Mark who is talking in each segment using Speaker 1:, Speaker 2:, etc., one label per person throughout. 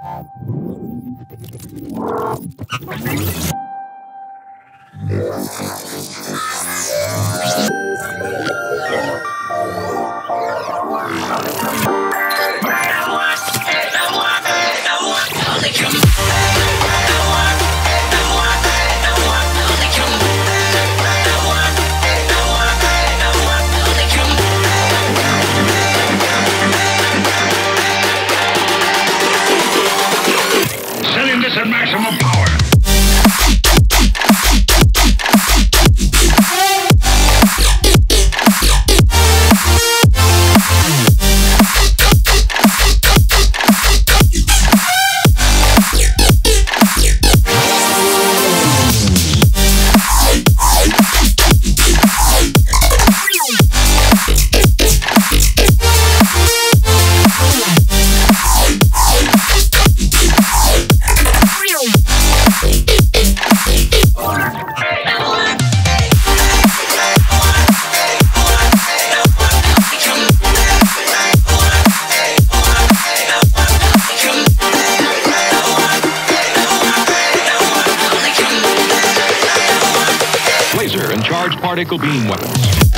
Speaker 1: Setting maximum power.
Speaker 2: Particle beam weapons.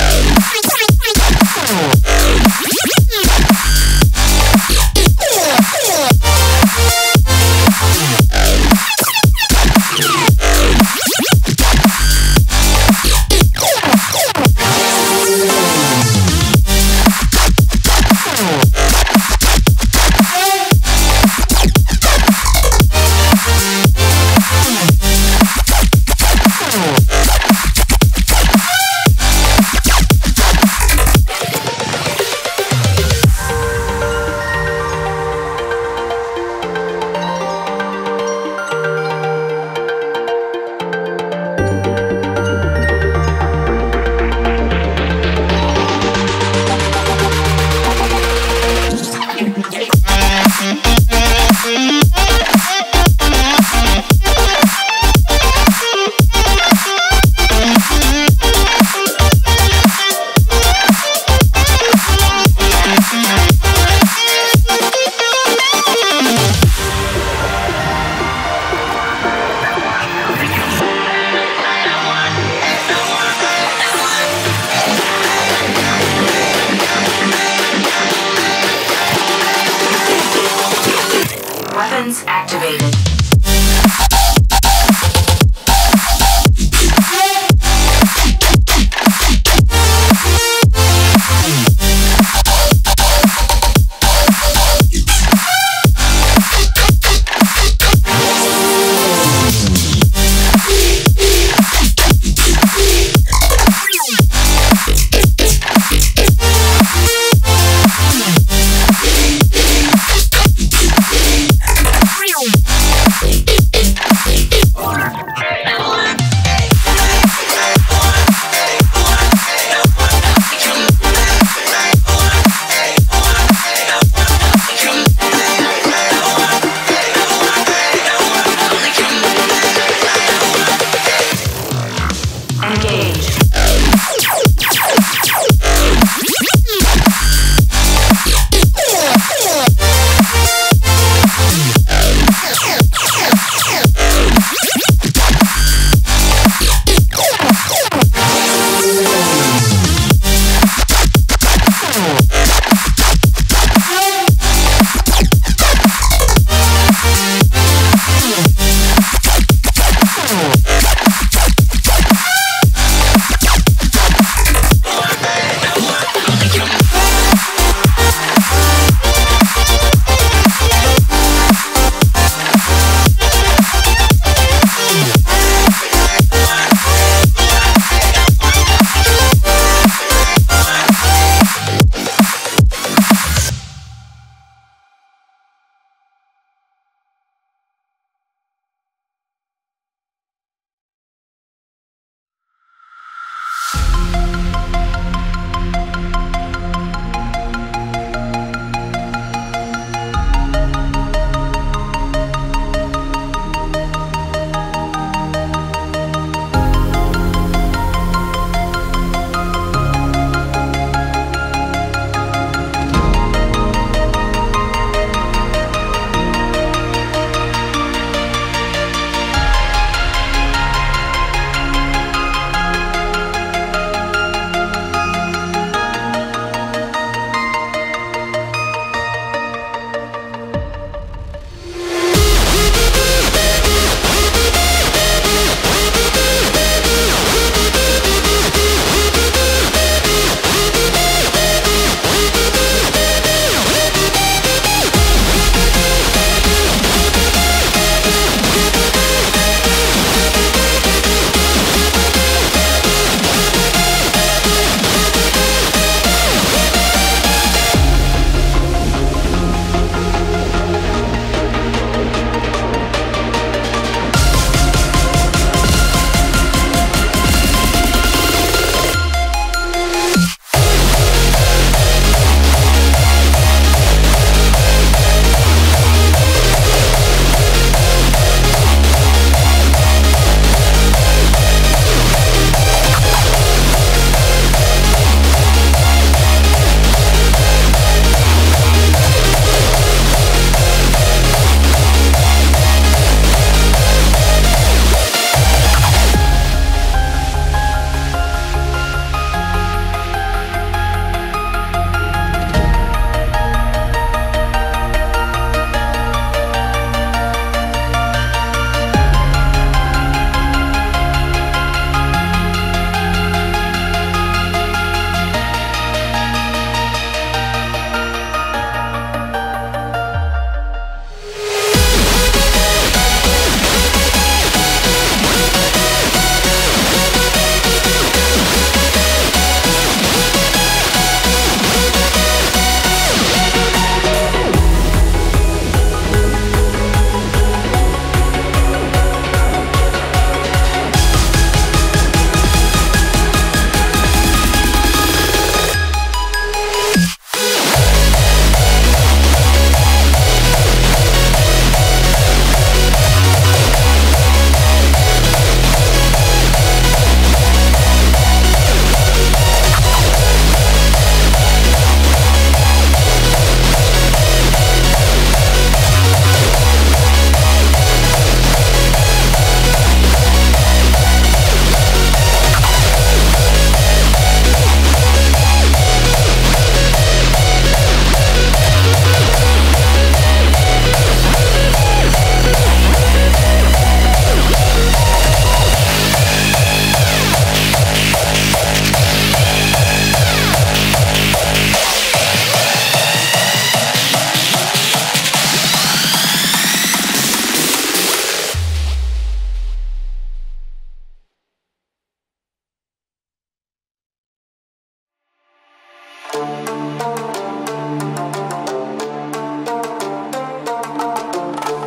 Speaker 3: Ouch.